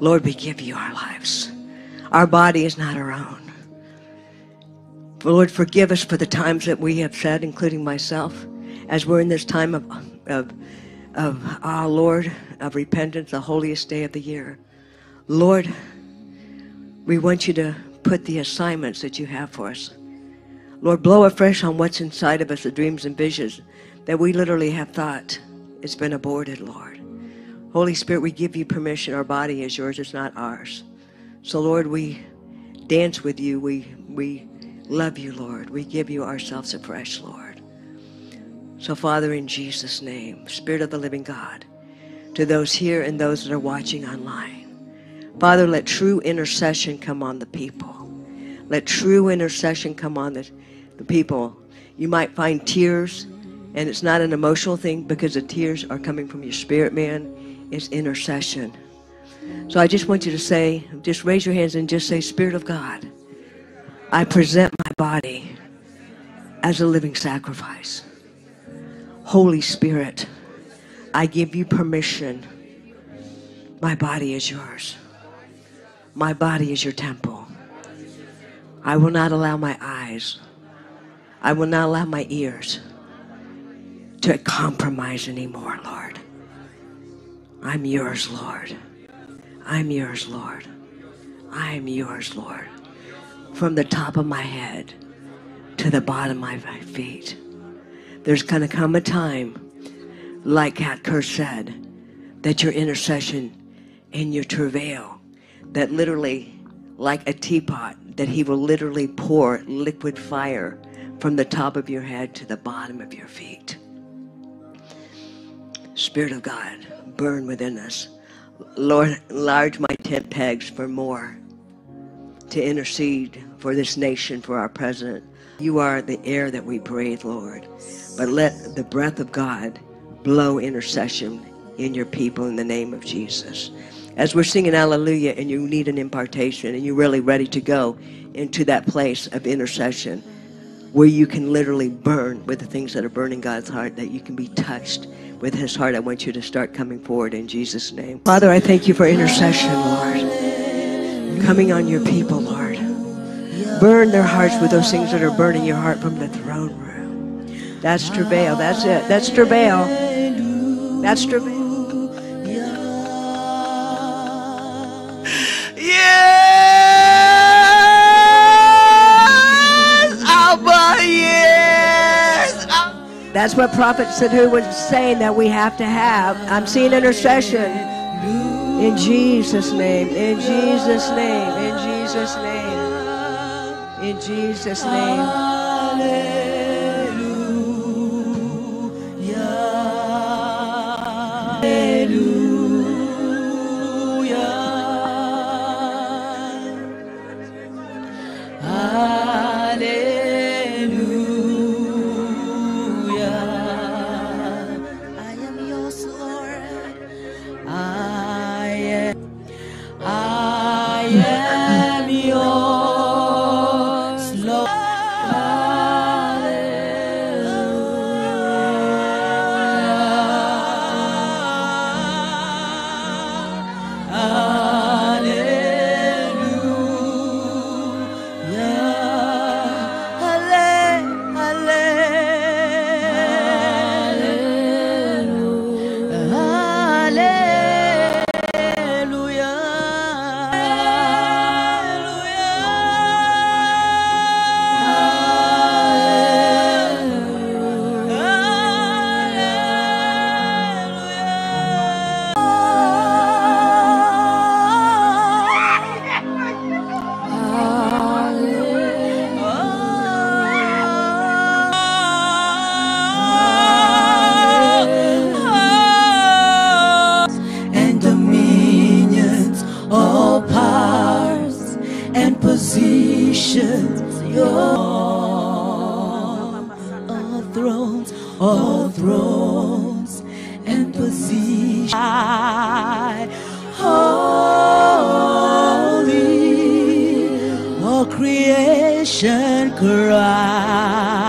Lord, we give you our lives. Our body is not our own. Lord, forgive us for the times that we have said, including myself, as we're in this time of, of, of our Lord, of repentance, the holiest day of the year. Lord, we want you to put the assignments that you have for us. Lord, blow afresh on what's inside of us, the dreams and visions that we literally have thought it's been aborted, Lord. Holy Spirit, we give you permission. Our body is yours, it's not ours. So, Lord, we dance with you. We, we love you, Lord. We give you ourselves afresh, Lord. So, Father, in Jesus' name, Spirit of the living God, to those here and those that are watching online, Father, let true intercession come on the people. Let true intercession come on the, the people. You might find tears, and it's not an emotional thing because the tears are coming from your spirit, man. It's intercession. So I just want you to say, just raise your hands and just say, Spirit of God, I present my body as a living sacrifice. Holy Spirit, I give you permission. My body is yours. My body is your temple. I will not allow my eyes, I will not allow my ears to compromise anymore, Lord. I'm yours, Lord. I'm yours, Lord. I'm yours, Lord. From the top of my head to the bottom of my feet. There's going to come a time, like Kat Kerr said, that your intercession and your travail, that literally, like a teapot, that He will literally pour liquid fire from the top of your head to the bottom of your feet. Spirit of God, burn within us. Lord, enlarge my tent pegs for more to intercede for this nation, for our president. You are the air that we breathe, Lord. But let the breath of God blow intercession in your people in the name of Jesus. As we're singing Hallelujah and you need an impartation and you're really ready to go into that place of intercession where you can literally burn with the things that are burning God's heart, that you can be touched with his heart, I want you to start coming forward in Jesus' name. Father, I thank you for intercession, Lord. Coming on your people, Lord. Burn their hearts with those things that are burning your heart from the throne room. That's travail. That's it. That's travail. That's travail. That's what Prophet Sadhu was saying that we have to have. I'm seeing intercession. In Jesus' name. In Jesus' name. In Jesus' name. In Jesus' name. Creation cries.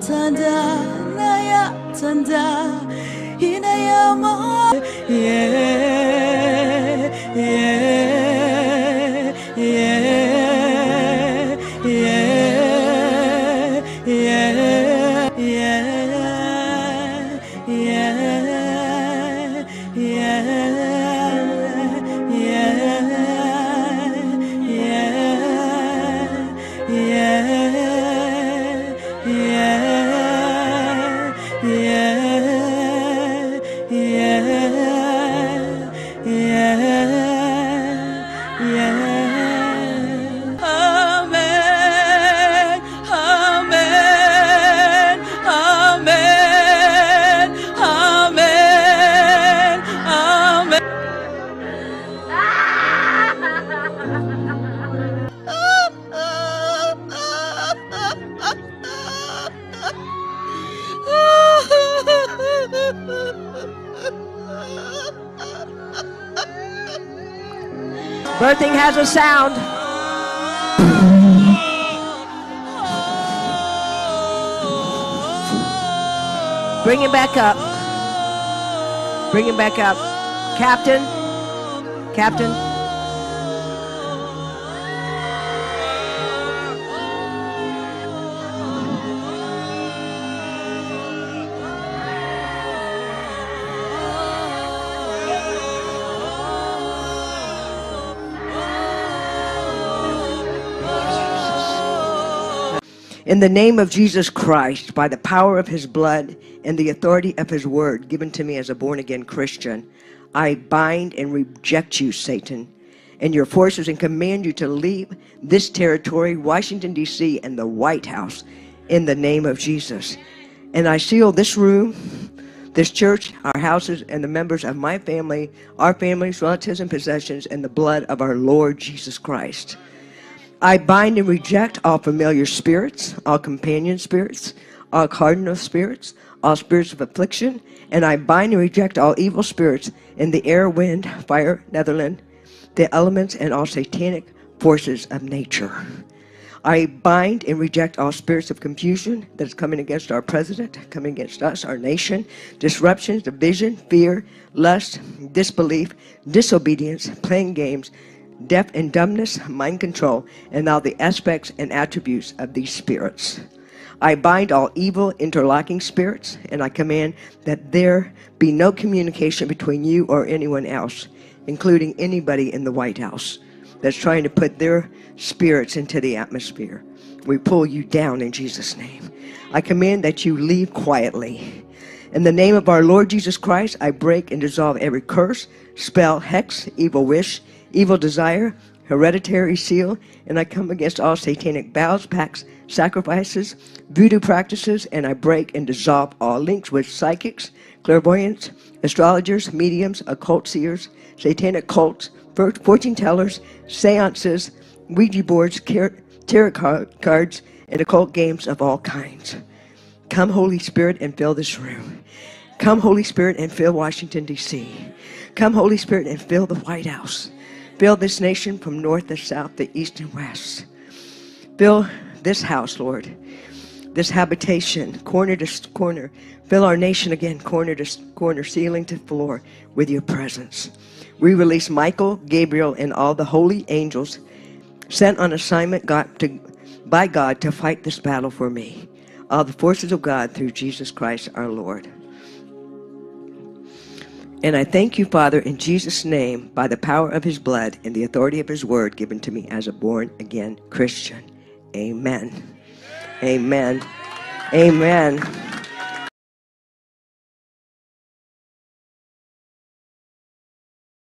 Tanda, naya tanda, inayama. Yeah, yeah, Birthing has a sound. Bring him back up. Bring him back up. Captain. Captain. In the name of Jesus Christ, by the power of his blood and the authority of his word given to me as a born again Christian, I bind and reject you, Satan, and your forces and command you to leave this territory, Washington, D.C., and the White House in the name of Jesus. And I seal this room, this church, our houses, and the members of my family, our families, relatives, and possessions in the blood of our Lord Jesus Christ. I bind and reject all familiar spirits, all companion spirits, all cardinal spirits, all spirits of affliction, and I bind and reject all evil spirits in the air, wind, fire, netherland, the elements, and all satanic forces of nature. I bind and reject all spirits of confusion that is coming against our president, coming against us, our nation, disruptions, division, fear, lust, disbelief, disobedience, playing games, deaf and dumbness, mind control, and all the aspects and attributes of these spirits. I bind all evil interlocking spirits, and I command that there be no communication between you or anyone else, including anybody in the White House that's trying to put their spirits into the atmosphere. We pull you down in Jesus' name. I command that you leave quietly. In the name of our Lord Jesus Christ, I break and dissolve every curse, spell, hex, evil wish, evil desire, hereditary seal, and I come against all satanic vows, pacts, sacrifices, voodoo practices, and I break and dissolve all links with psychics, clairvoyants, astrologers, mediums, occult seers, satanic cults, fortune tellers, seances, Ouija boards, tarot car- cards, and occult games of all kinds. Come, Holy Spirit, and fill this room. Come, Holy Spirit, and fill Washington, D.C. Come, Holy Spirit, and fill the White House. Fill this nation from north to south, to east and west. Fill this house, Lord, this habitation, corner to corner. Fill our nation again, corner to corner, ceiling to floor, with your presence. We release Michael, Gabriel, and all the holy angels sent on assignment God to, by God to fight this battle for me. All the forces of God through Jesus Christ our Lord. And I thank you, Father, in Jesus' name, by the power of his blood and the authority of his word given to me as a born again Christian. Amen. Amen. Amen.